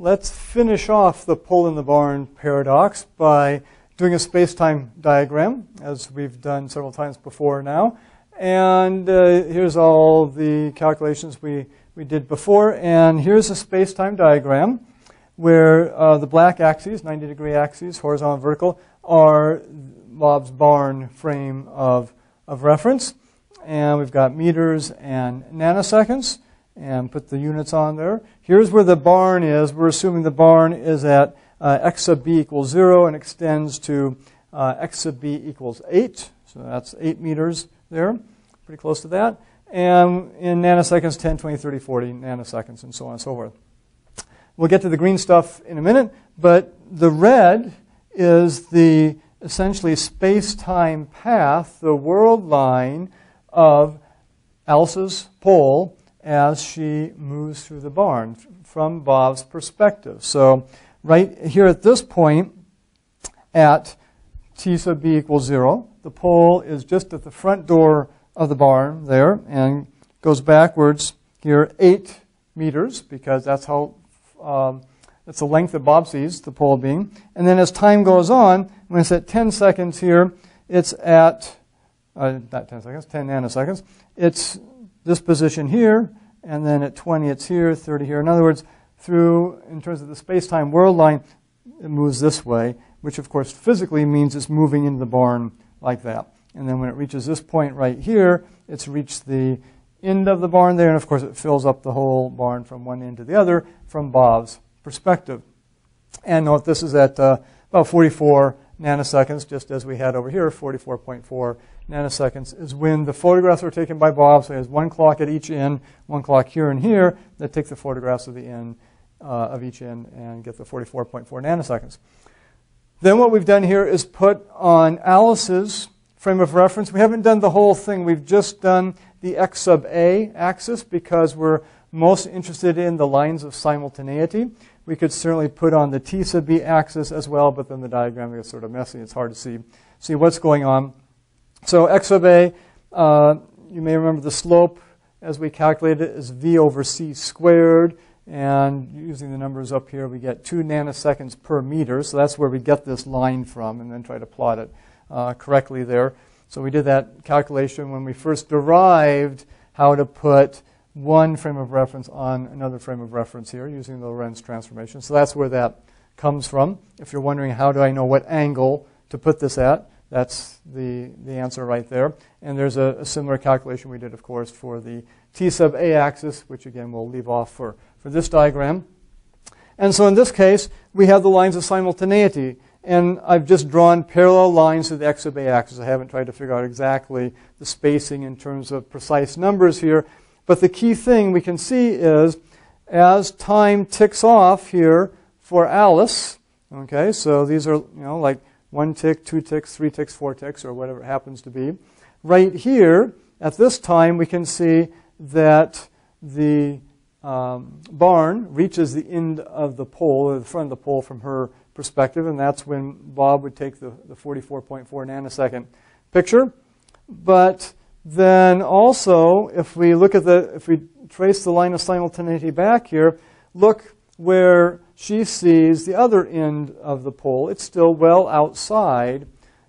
let's finish off the pole in the barn paradox by doing a space-time diagram, as we've done several times before now. And uh, here's all the calculations we, we did before. And here's a space-time diagram where uh, the black axes, 90 degree axes, horizontal and vertical, are Bob's barn frame of, of reference. And we've got meters and nanoseconds and put the units on there. Here's where the barn is. We're assuming the barn is at uh, x sub b equals 0 and extends to uh, x sub b equals 8. So that's 8 meters there, pretty close to that. And in nanoseconds, 10, 20, 30, 40 nanoseconds, and so on and so forth. We'll get to the green stuff in a minute, but the red is the essentially space-time path, the world line of Alice's pole as she moves through the barn from Bob's perspective. So right here at this point, at t sub b equals 0, the pole is just at the front door of the barn there and goes backwards here 8 meters because that's how um, that's the length that Bob sees the pole being. And then as time goes on, when it's at 10 seconds here, it's at, uh, not 10 seconds, 10 nanoseconds, it's this position here, and then at 20 it's here, 30 here. In other words, through, in terms of the space-time world line, it moves this way, which of course physically means it's moving into the barn like that. And then when it reaches this point right here, it's reached the end of the barn there, and of course it fills up the whole barn from one end to the other from Bob's perspective. And note this is at uh, about 44 nanoseconds, just as we had over here, 44.4 nanoseconds, is when the photographs are taken by Bob. So he has one clock at each end, one clock here and here that take the photographs of the end uh, of each end and get the 44.4 nanoseconds. Then what we've done here is put on Alice's frame of reference. We haven't done the whole thing. We've just done the x sub a axis because we're most interested in the lines of simultaneity. We could certainly put on the t sub b axis as well, but then the diagram gets sort of messy. It's hard to see, see what's going on. So x sub a, uh, you may remember the slope as we calculated it is v over c squared. And using the numbers up here, we get 2 nanoseconds per meter. So that's where we get this line from and then try to plot it uh, correctly there. So we did that calculation when we first derived how to put one frame of reference on another frame of reference here using the Lorentz transformation. So that's where that comes from. If you're wondering how do I know what angle to put this at, that's the, the answer right there. And there's a, a similar calculation we did, of course, for the t sub a axis, which again we'll leave off for, for this diagram. And so in this case, we have the lines of simultaneity. And I've just drawn parallel lines to the x sub a axis. I haven't tried to figure out exactly the spacing in terms of precise numbers here. But the key thing we can see is as time ticks off here for Alice, okay, so these are, you know, like one tick, two ticks, three ticks, four ticks, or whatever it happens to be. Right here, at this time, we can see that the um, barn reaches the end of the pole, or the front of the pole from her perspective, and that's when Bob would take the, the 44.4 nanosecond picture. But then also, if we look at the, if we trace the line of simultaneity back here, look where she sees the other end of the pole. It's still well outside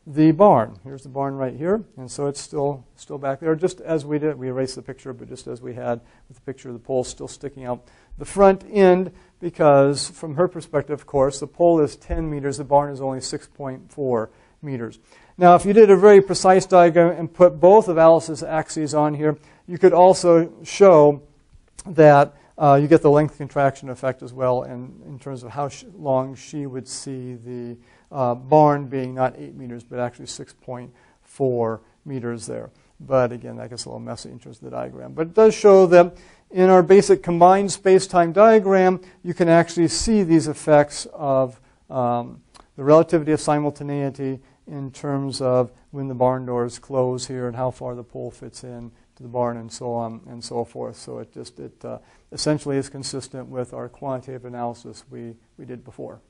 the barn. Here's the barn right here, and so it's still still back there, just as we did. We erased the picture, but just as we had with the picture of the pole still sticking out the front end, because from her perspective, of course, the pole is 10 meters, the barn is only 6.4 meters. Now, if you did a very precise diagram and put both of Alice's axes on here, you could also show that uh, you get the length contraction effect as well in, in terms of how sh- long she would see the uh, barn being not 8 meters, but actually 6.4 meters there. But again, that gets a little messy in terms of the diagram. But it does show that in our basic combined space-time diagram, you can actually see these effects of um, the relativity of simultaneity in terms of when the barn doors close here and how far the pole fits in to the barn and so on and so forth. So it just it uh, essentially is consistent with our quantitative analysis we, we did before.